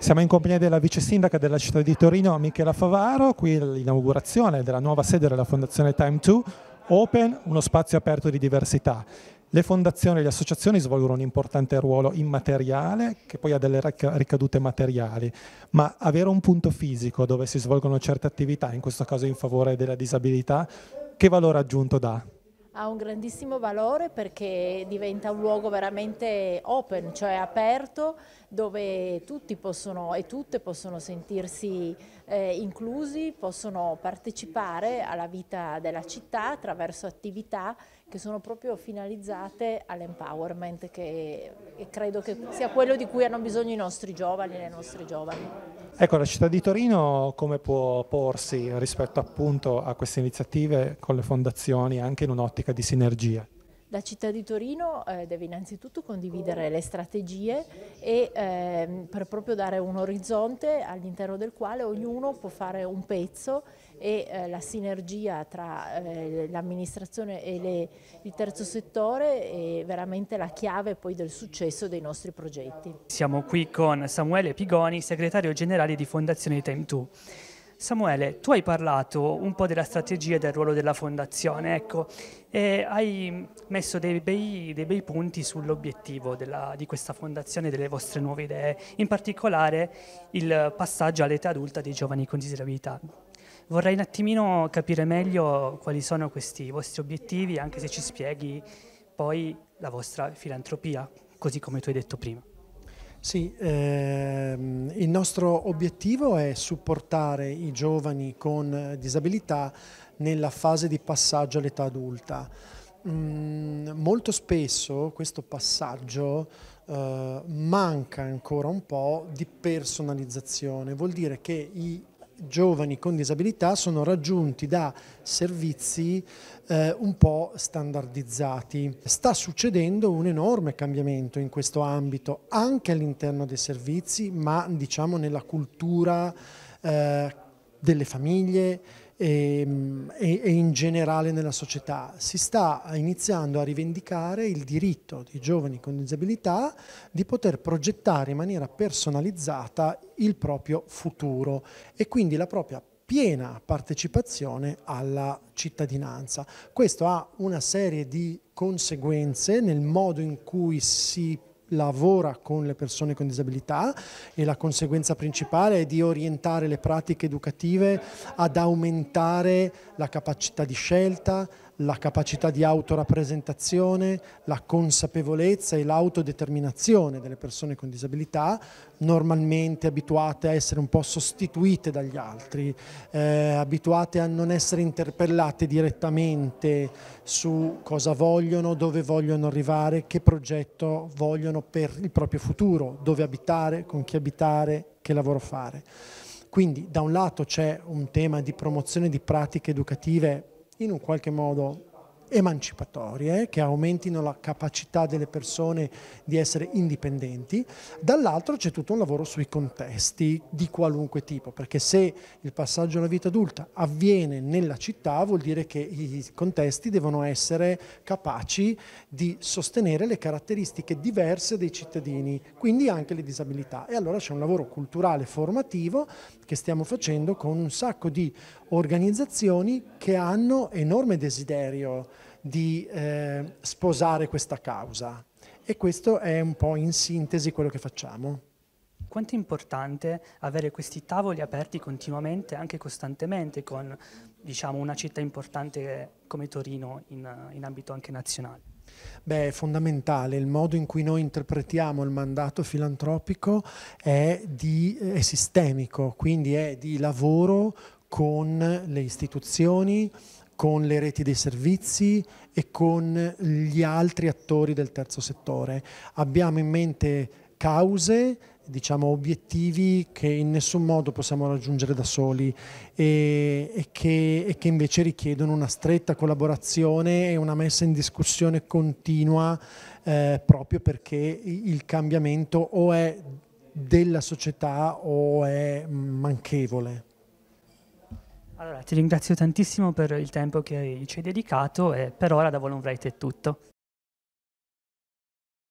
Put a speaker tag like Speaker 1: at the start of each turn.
Speaker 1: Siamo in compagnia della vice sindaca della città di Torino, Michela Favaro, qui l'inaugurazione della nuova sede della Fondazione Time2, Open, uno spazio aperto di diversità. Le fondazioni e le associazioni svolgono un importante ruolo immateriale che poi ha delle ricadute materiali, ma avere un punto fisico dove si svolgono certe attività, in questo caso in favore della disabilità, che valore aggiunto dà?
Speaker 2: Ha un grandissimo valore perché diventa un luogo veramente open, cioè aperto, dove tutti possono e tutte possono sentirsi eh, inclusi, possono partecipare alla vita della città attraverso attività che sono proprio finalizzate all'empowerment, che, che credo che sia quello di cui hanno bisogno i nostri giovani e le nostre giovani.
Speaker 1: Ecco, la città di Torino come può porsi rispetto appunto a queste iniziative con le fondazioni anche in un'ottica di sinergia?
Speaker 2: La città di Torino eh, deve innanzitutto condividere le strategie e eh, per proprio dare un orizzonte all'interno del quale ognuno può fare un pezzo e eh, la sinergia tra eh, l'amministrazione e le, il terzo settore è veramente la chiave poi del successo dei nostri progetti.
Speaker 3: Siamo qui con Samuele Pigoni, segretario generale di Fondazione Time2. Samuele, tu hai parlato un po' della strategia e del ruolo della fondazione, ecco, e hai messo dei bei, dei bei punti sull'obiettivo di questa fondazione, delle vostre nuove idee, in particolare il passaggio all'età adulta dei giovani con disabilità. Vorrei un attimino capire meglio quali sono questi vostri obiettivi, anche se ci spieghi poi la vostra filantropia, così come tu hai detto prima.
Speaker 4: Sì, ehm, il nostro obiettivo è supportare i giovani con disabilità nella fase di passaggio all'età adulta. Mm, molto spesso questo passaggio eh, manca ancora un po' di personalizzazione, vuol dire che i giovani con disabilità sono raggiunti da servizi eh, un po' standardizzati. Sta succedendo un enorme cambiamento in questo ambito anche all'interno dei servizi ma diciamo nella cultura eh, delle famiglie e, ehm, e, e, in generale nella società. Si sta iniziando a rivendicare il diritto dei giovani con disabilità di poter progettare in maniera personalizzata il proprio futuro e quindi la propria piena partecipazione alla cittadinanza. Questo ha una serie di conseguenze nel modo in cui si lavora con le persone con disabilità e la conseguenza principale è di orientare le pratiche educative ad aumentare la capacità di scelta, la capacità di autorappresentazione, la consapevolezza e l'autodeterminazione delle persone con disabilità, normalmente abituate a essere un po' sostituite dagli altri, eh, abituate a non essere interpellate direttamente su cosa vogliono, dove vogliono arrivare, che progetto vogliono per il proprio futuro, dove abitare, con chi abitare, che lavoro fare. Quindi da un lato c'è un tema di promozione di pratiche educative in un qualche modo emancipatorie che aumentino la capacità delle persone di essere indipendenti, dall'altro c'è tutto un lavoro sui contesti di qualunque tipo, perché se il passaggio alla vita adulta avviene nella città vuol dire che i contesti devono essere capaci di sostenere le caratteristiche diverse dei cittadini, quindi anche le disabilità. E allora c'è un lavoro culturale formativo che stiamo facendo con un sacco di organizzazioni che hanno enorme desiderio di eh, sposare questa causa e questo è un po' in sintesi quello che facciamo.
Speaker 3: Quanto è importante avere questi tavoli aperti continuamente, anche costantemente, con diciamo, una città importante come Torino in, in ambito anche nazionale?
Speaker 4: Beh, è fondamentale, il modo in cui noi interpretiamo il mandato filantropico è, di, è sistemico, quindi è di lavoro con le istituzioni, con le reti dei servizi e con gli altri attori del terzo settore. Abbiamo in mente cause, diciamo obiettivi che in nessun modo possiamo raggiungere da soli e, e, che, e, che, invece richiedono una stretta collaborazione e una messa in discussione continua eh, proprio perché il cambiamento o è della società o è manchevole.
Speaker 3: Allora, ti ringrazio tantissimo per il tempo che ci hai dedicato e per ora da Volon è tutto.